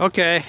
Okay.